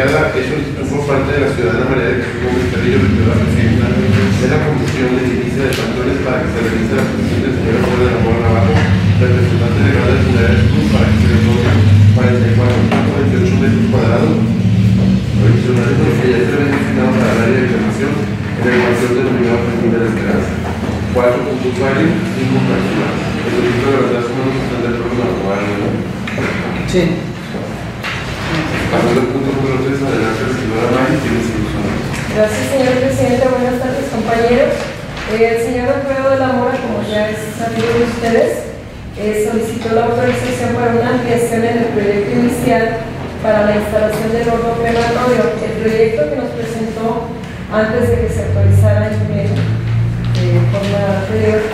enviada es parte de la ciudadana María de Jesús Gómez Carrillo, que la presidenta de la Comisión de Inicia de Patrones para que se realice la petición del señor José de Amor Navarro, representante legal de Fundaciones Cruz, para que se otorgue 44.28 metros cuadrados adicionales de lo que ya se destinado para el área de cremación en el cuartel denominado Jardín de la Esperanza. Cuatro puntos válidos, cinco fraccionados. El delito de verdad es una están de acuerdo con la probable, ¿no? Sí. Pasando al punto número 3, adelante, la señora Mari, tiene cinco minutos. Gracias, señor presidente. Buenas tardes, compañeros. Eh, el señor Alfredo de la Mora, como ya es sabido de ustedes, eh, solicitó la autorización para una ampliación en el proyecto inicial para la instalación del horno crematorio. El proyecto que nos presentó antes de que se actualizara en eh, forma anterior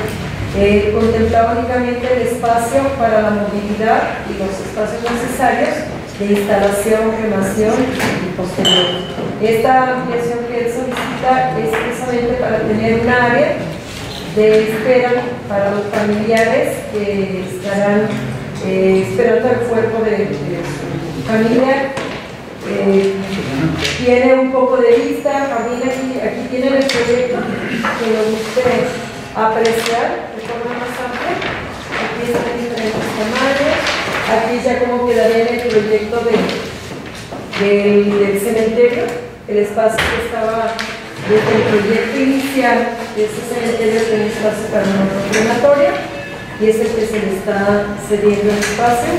eh, contemplaba únicamente el espacio para la movilidad y los espacios necesarios de instalación, cremación y posterior. Esta ampliación que él solicita es precisamente para tener un área de espera para los familiares que estarán eh, esperando el cuerpo de, familiar. Eh, tiene un poco de vista, familia, aquí, aquí tienen el proyecto que lo guste apreciar Aquí ya como quedaría en el proyecto de, del- cementerio, el espacio que estaba desde el proyecto inicial de ese cementerio tiene espacio para un horno crematorio y es el que se le está cediendo el espacio.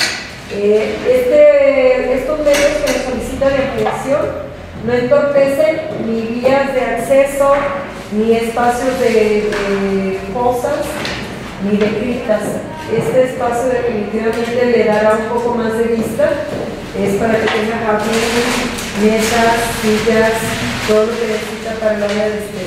Eh, este, estos medios que solicitan de ampliación no entorpecen ni vías de acceso, ni espacios de, de fosas, ni de criptas. Este espacio definitivamente le dará un poco más de vista. Es para que tenga jardín, mesas, sillas, todo lo que necesita para el área de este.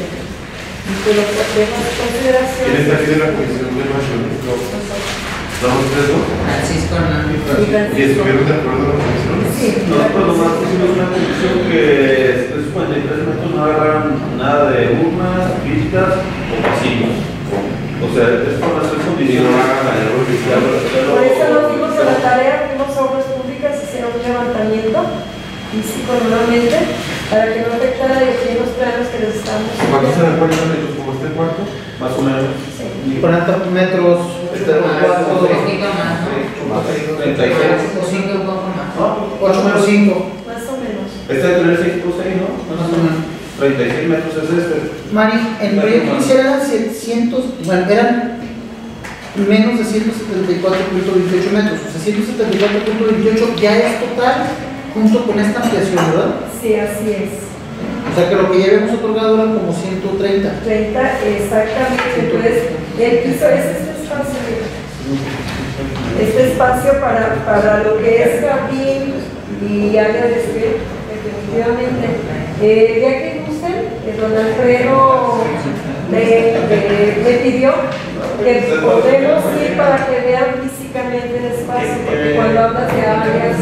Y que lo tenga en consideración. ¿Quién está aquí de la Comisión de Naciones? ¿Estamos tres, no? Francisco Hernández. Y ¿Y Francisco. estuvieron de acuerdo con la Comisión? Sí, Nosotros nomás pusimos una condición que estos 53 metros no hagan nada de urnas, pistas o pasillos. O sea, es Por eso nos dimos a la tarea, fuimos a obras públicas, hicieron un levantamiento físico nuevamente para que no afectara de aquí los planos que les estamos. ¿Cuántos se dan cuenta de los como este cuarto? Más o menos. Sí. 40 metros. Este cuatro, cuarto, poquito más, ¿no? más 36. O cinco, un poco más. ¿No? 8 por 5, Más o menos. Este de tener 6 por 6, ¿no? más o menos. 36 metros es este. Mari, el proyecto inicial eran 700, bueno, eran menos de 174.28 metros. O sea, 174.28 ya es total junto con esta ampliación, ¿verdad? Sí, así es. O sea, que lo que ya habíamos otorgado eran como 130. 30, exactamente. Entonces, el piso es este espacio. Este espacio para, para lo que es jardín y área de definitivamente. Eh, ya que don Alfredo me, pidió que podemos ir para que vean físicamente el espacio, porque cuando hablas de áreas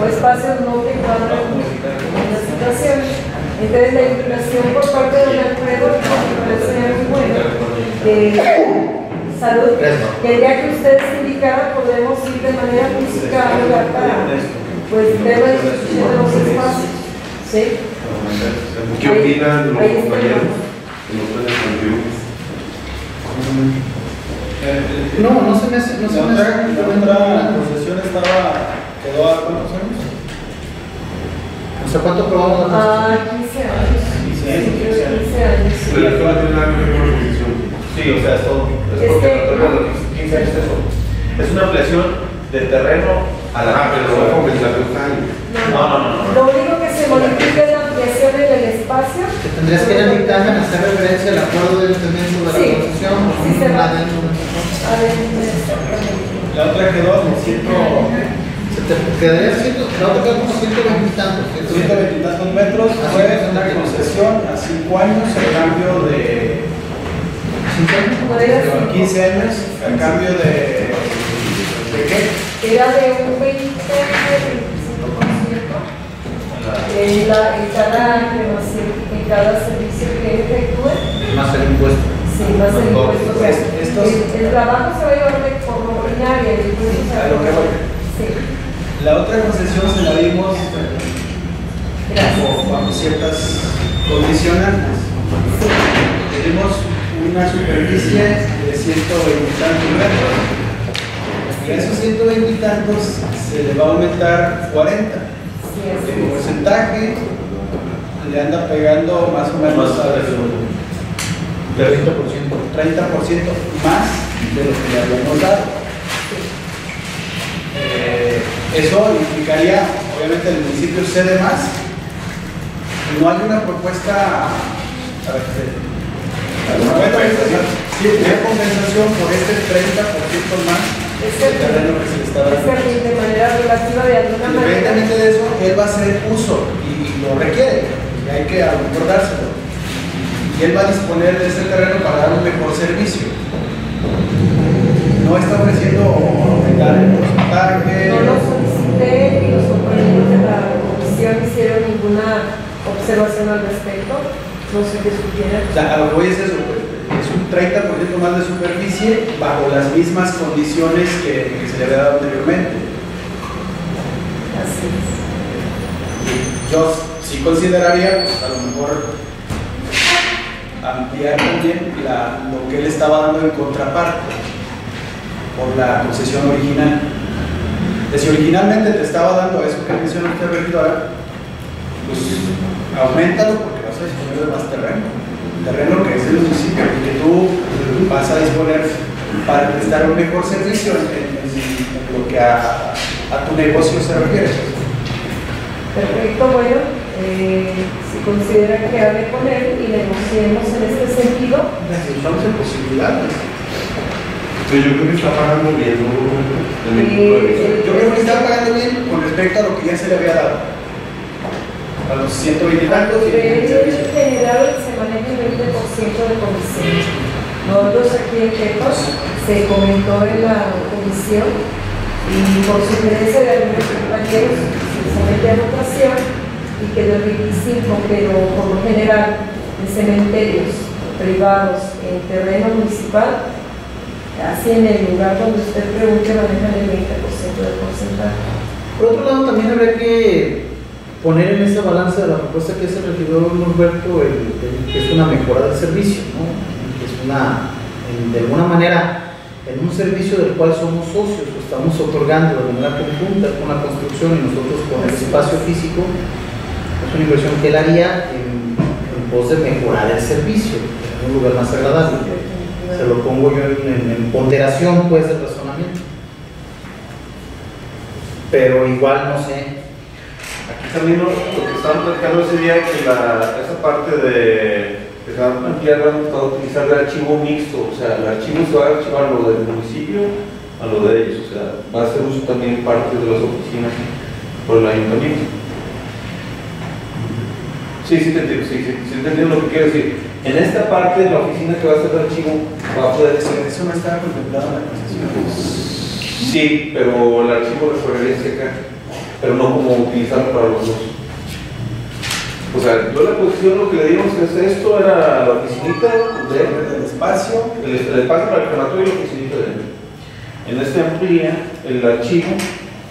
o espacios no te cuadran en la situación. Entonces la invitación por parte de don Alfredo me parece muy buena. Eh, salud, que el día que ustedes indicaran podemos ir de manera física al lugar para pues ver los espacios. ¿Sí? ¿Qué opinan los compañeros? que no No, no se me hace, no se me hace. la otra concesión estaba, quedó a cuántos años? O sea, ¿cuánto probamos la Ah, 15 años. 15 años, 15 años. 15 años. sí. Pero esto no tiene nada que ver con la posición. Sí, o sea, es todo. Es porque que- nosotros los 15 años es eso. Es una ampliación de terreno a la Ah, pero no va a. No, no, no, no. Lo único que se modifica es la ampliación en el espacio. Que tendrías que en el dictamen hacer referencia al acuerdo de entendimiento de la Sí. concesión, Sí, se va. la dentro de. La otra quedó en ciento, Se te quedaría ciento, la otra queda como ciento veinte y tantos. ciento veintitantos metros, fue una concesión a 5 años a cambio de ¿Cincuenta? Podría ser. 15 años, a cambio de, ¿de qué? Era de un 20, 25%. En, la, en cada en cada servicio que efectúe, Más el impuesto. sí, más el impuesto. O sea, Es- estos- el, el trabajo se va a llevar de forma ordinaria, el impuesto se va A lo que voy. Sí. La otra concesión se la dimos o bajo ciertas condicionantes. Tenemos una superficie de 120 y tantos metros. Y a esos 120 y tantos se le va a aumentar 40. El porcentaje le anda pegando más o menos Más al al- 30%, 30% más de lo que le habíamos dado. Eh, eso implicaría, obviamente, el municipio cede más. No hay una propuesta. A ver, eh, ¿Alguna ¿alguna compensación? Sí, una compensación por este 30% más Es del terreno que se le está Es dando. de manera relativa de alguna manera. Independientemente de eso, él va a hacer uso y lo requiere, y hay que acordárselo. Y él va a disponer de ese terreno para dar un mejor servicio. No está ofreciendo aumentar el porcentaje. No lo solicité y los compañeros de la comisión hicieron ninguna observación al respecto. No sé qué sugieren. O sea, a lo que voy es eso, pues, es un 30% más de superficie bajo las mismas condiciones que, que se le había dado anteriormente. Así es. Yo sí consideraría, pues a lo mejor, ampliar también la- lo que él estaba dando en contraparte por la concesión original. Que si originalmente te estaba dando eso que menciona usted, regidora, pues aumentalo porque vas a disponer de más terreno. Terreno que es del municipio y que tú vas a disponer para prestar un mejor servicio en, en- en lo que a, a tu negocio se refiere. Perfecto, bueno, eh, si consideran que hable con él y negociemos en este sentido, Estamos en posibilidades. Pero yo creo que está pagando bien, eh, Yo creo que está pagando bien con respecto a lo que ya se le había dado. A los 120 y a tantos maneja el 20% de comisión. Nosotros aquí en Quepos se comentó en la comisión y por sugerencia de algunos compañeros se somete a votación y quedó el 25, pero por lo general en cementerios privados en terreno municipal, así en el lugar donde usted pregunte manejan el 20% del porcentaje. Por otro lado, también habría que poner en esa balanza de la propuesta que hace el regidor Norberto, que es una mejora del servicio, ¿no? Que es una, de alguna manera, en un servicio del cual somos socios, o estamos otorgando de manera conjunta con la construcción y nosotros con el espacio físico, es una inversión que él haría en, pos de mejorar el servicio, en un lugar más agradable. Se lo pongo yo en ponderación, pues, del razonamiento. Pero igual no sé. Aquí también lo, lo que estaban platicando ese día, que la, esa parte de que se va a ampliar, vamos a utilizar el archivo mixto, o sea, el archivo se va a archivar lo del municipio a lo de ellos, o sea, va a ser uso también parte de las oficinas por el ayuntamiento. Sí, sí, te entiendo, sí, sí, sí, te entiendo lo que quiero decir. En esta parte de la oficina que va a ser el archivo, va a poder ser Eso no estaba contemplado en la concesión. Sí, pero el archivo recorrería hacia acá, pero no como utilizarlo para los dos. O sea, yo la posición lo que le dimos es esto, era la oficinita de El espacio, el, el espacio para el crematorio y la oficinita de él. En este amplía el archivo,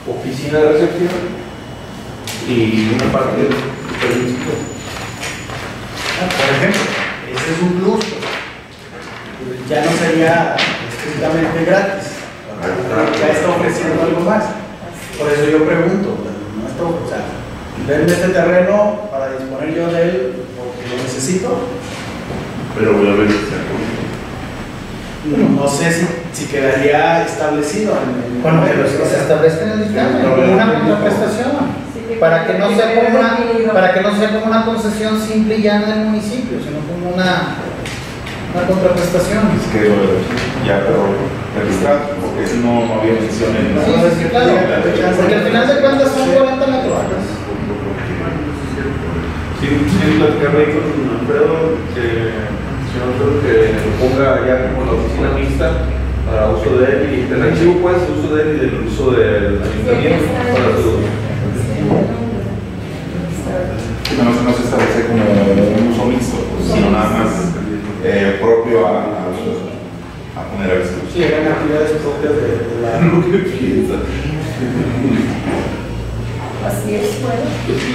oficina de recepción y una parte del servicio. Ah, por ejemplo, ese es un plus. Ya no sería estrictamente gratis. Ya está ofreciendo algo más. Por eso yo pregunto, no o sea, denme este terreno para disponer yo de él porque lo necesito. Pero voy a ver si No sé si, si quedaría establecido en, en Bueno, pero es que se establezca en el dictamen como una contraprestación. Para que no sea como una, para que no sea como una concesión simple y llana del municipio, sino como una, una contraprestación. Es que ya, pero registrado, porque si no, no había mención en la. Sí, claro. Porque al final de cuentas son 40 metros. Sí, sí, platicar ahí con Alfredo, que, señor Alfredo, que lo ponga ya como la oficina mixta para uso de él y del archivo pues el uso de él y del uso del ayuntamiento para su No, no se establece como un uso mixto, pues, sino nada más eh, propio a, a, a poner a veces. Sí, eran actividades propias de, de la. Lo que piensa. Así es, bueno,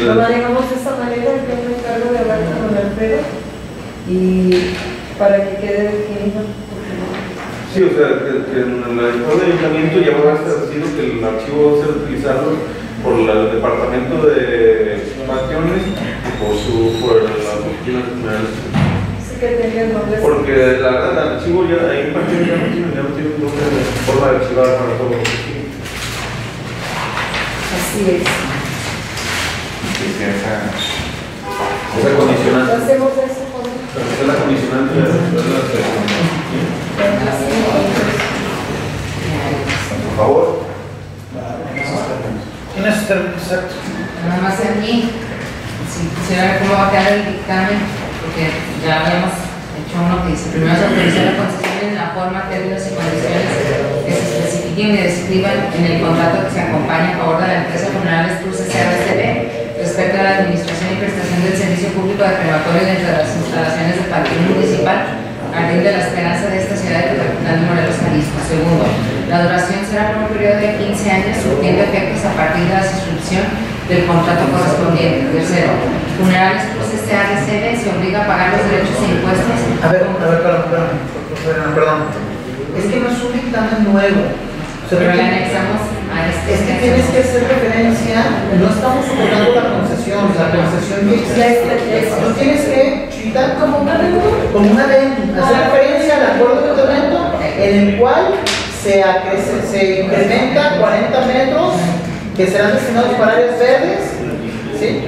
lo manejamos de esta manera, yo me encargo de hablar con Alfredo y para que quede definido. Sí, o sea, que, que en el ayuntamiento ya va a estar establecido que el archivo va a ser utilizado por la- el departamento de panteones y por, su, por las oficinas generales. Así que el nombre. Porque la verdad, el archivo ya, ahí en panteón ya no tiene, ya no tiene ninguna forma de archivar para todo. Así es. Sí, sí, esa- Esa condicionante. Hacemos eso con Esa es la condicionante de Por favor. ¿Quién es usted? Exacto. Nada más aquí, si quisiera ver cómo va a quedar el dictamen, porque ya habíamos hecho uno que dice, primero se autoriza la concesión en la forma, términos y condiciones que se especifiquen y describan en el contrato que se acompaña a favor de la empresa Funerales Cruz SABCB respecto a la administración y prestación del servicio público de crematorio dentro de las instalaciones del Panteón Municipal Jardín de la Esperanza de esta ciudad de la capital de Morelos, Jalisco. Segundo, la duración será por un periodo de 15 años, surtiendo efectos a partir de la suscripción del contrato correspondiente. Tercero, Funerales Cruz SADCB se obliga a pagar los derechos e impuestos. A ver, a ver, perdón, perdón, perdón, perdón. Es que no es un dictamen nuevo. Pero le anexamos a este. Es que tienes que hacer referencia, no estamos soportando la concesión, la concesión que existe. Tú tienes que citar como un adendum, como un adendum, hacer referencia al acuerdo de documento en el cual se, acrece- se incrementa 40 metros que serán destinados para áreas verdes, ¿sí?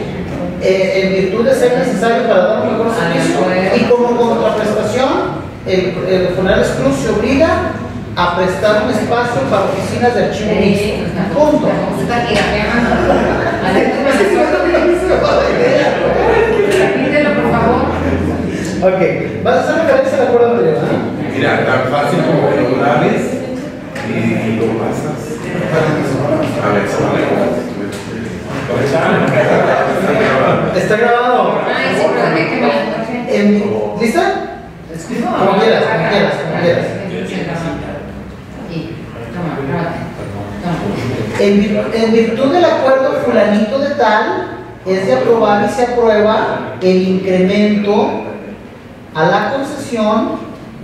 Eh, en virtud de ser necesario para dar un mejor servicio y como contraprestación, el, el Funerales Cruz se obliga a prestar un espacio para oficinas de archivo mixto. Punto. Repítelo, por favor. Ok, vas a hacer referencia al acuerdo anterior, ¿no? Mira, tan fácil como que lo grabes y lo pasas. A ver, se vale. Está grabado. Ay, sí, pero de que me la En- ¿Lista? Como quieras, como quieras, como quieras. En, en virtud del acuerdo fulanito de tal, es de aprobar y se aprueba el incremento a la concesión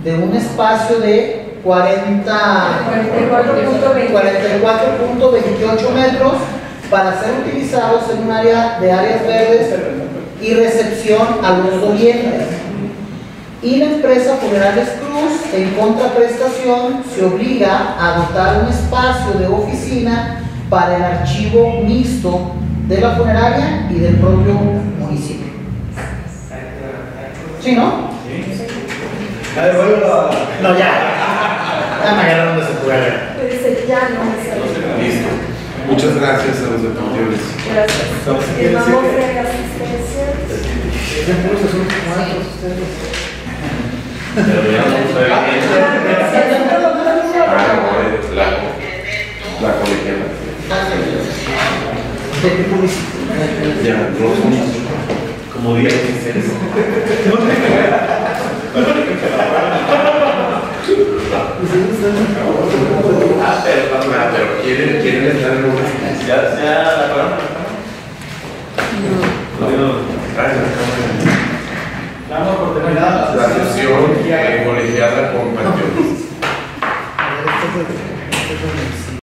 de un espacio de 40 44.20. 44.28 metros para ser utilizados en un área de áreas verdes y recepción a los dolientes. Y la empresa Funerales Cruz, en contraprestación, se obliga a dotar un espacio de oficina para el archivo mixto de la funeraria y del propio municipio. ¿Sí, no? A ver, vuelvo a... No, ya. Ya me agarraron de su. Pero dice, ya no. Muchas gracias a los deportivos. Gracias. Vamos que- de ustedes. Ah, la, la colegiala. Ya, los unos. Como 10, 16. Ah, pero, ah, pero quieren, quieren estar en una. Ya, ya, la acabaron. No, gracias. Vamos por terminada. La sesión colegiada con panteones.